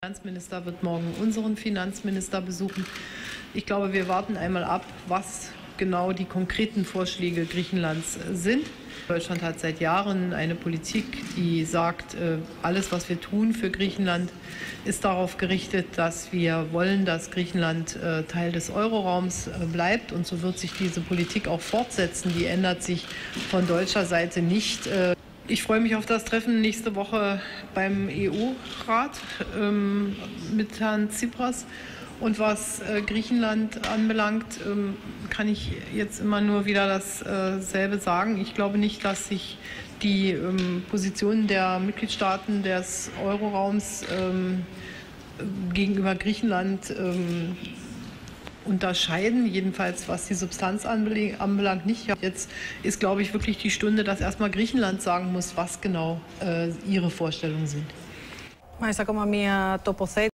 Der Finanzminister wird morgen unseren Finanzminister besuchen. Ich glaube, wir warten einmal ab, was genau die konkreten Vorschläge Griechenlands sind. Deutschland hat seit Jahren eine Politik, die sagt, äh, alles, was wir tun für Griechenland, ist darauf gerichtet, dass wir wollen, dass Griechenland äh, Teil des Euroraums äh, bleibt. Und so wird sich diese Politik auch fortsetzen. Die ändert sich von deutscher Seite nicht. Ich freue mich auf das Treffen nächste Woche beim EU-Rat ähm, mit Herrn Tsipras. Und was äh, Griechenland anbelangt, ähm, kann ich jetzt immer nur wieder dasselbe äh, sagen. Ich glaube nicht, dass sich die ähm, Positionen der Mitgliedstaaten des Euroraums ähm, gegenüber Griechenland ähm, unterscheiden, jedenfalls was die Substanz anbelangt, nicht. Jetzt ist, glaube ich, wirklich die Stunde, dass erstmal Griechenland sagen muss, was genau äh, ihre Vorstellungen sind. Meister, como mia toposet.